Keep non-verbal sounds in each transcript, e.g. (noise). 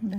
Да.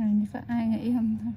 này như có ai nghĩ không thôi.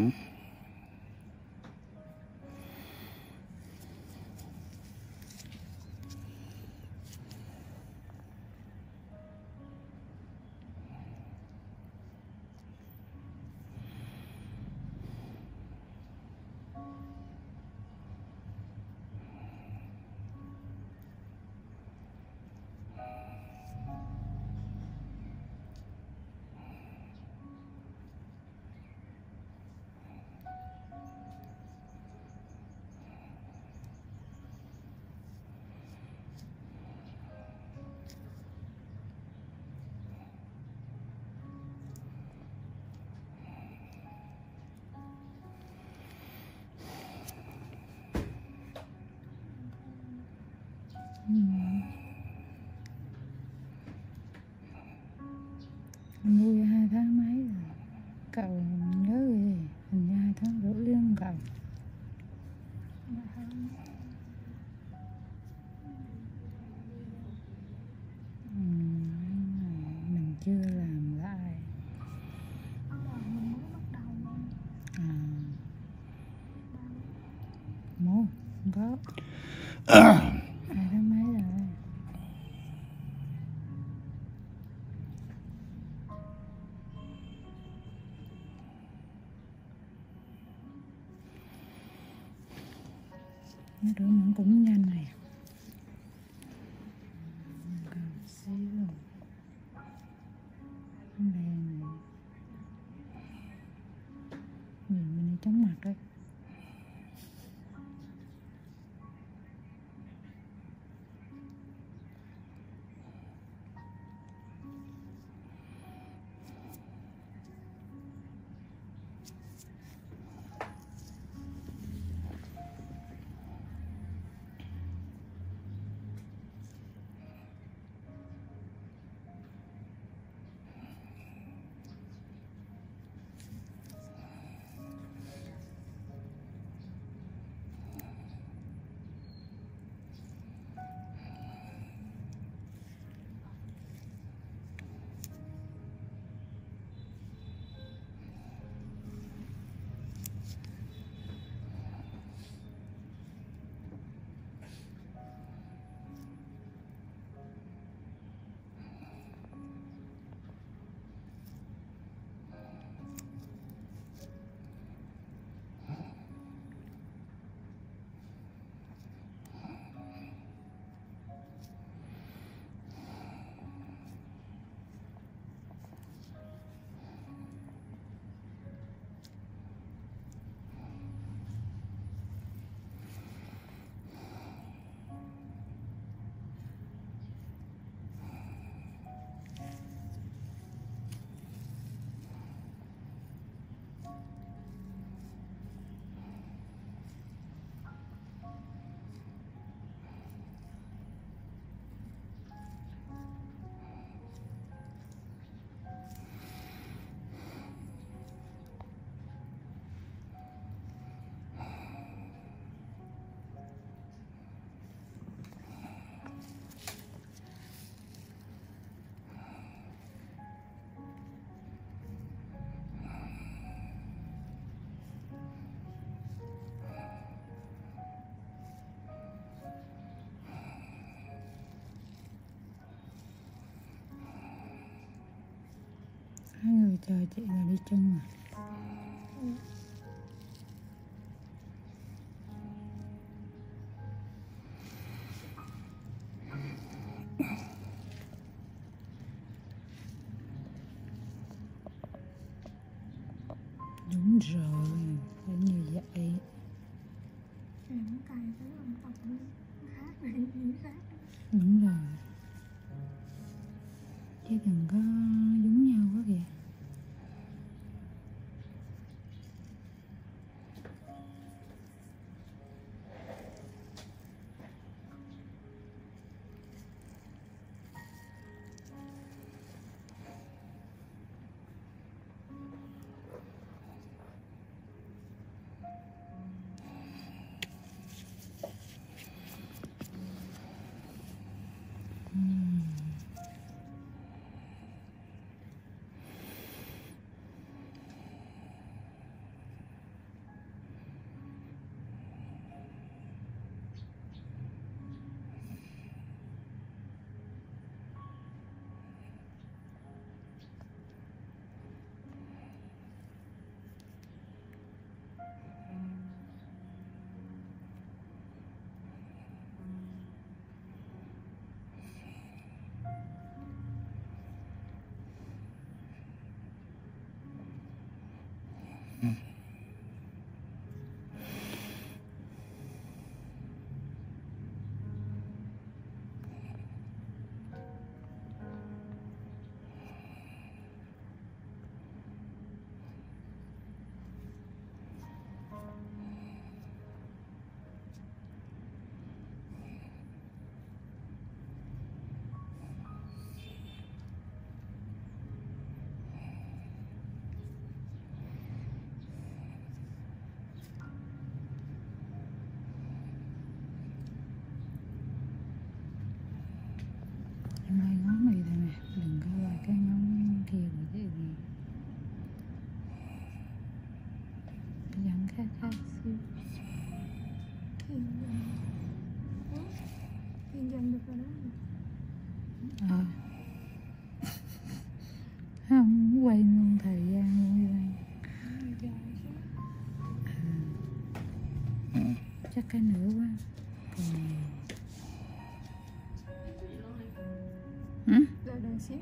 Ừ. nuôi hai tháng mấy rồi? Cậu nhớ gì hình như hai tháng rưỡi lắm cậu Ừ, mình chưa làm lại. À. Mô không có. (clears throat) nó rửa mặn cũng nhanh này. Còn xíu đèn này. Nhìn mình chống mặt đấy. Người chờ chị là đi chung mà. Đúng rồi phải như vậy. Đúng rồi. Chứ đừng có Mm-hmm. Cái nữa quá. Ừ? Giờ đang xíu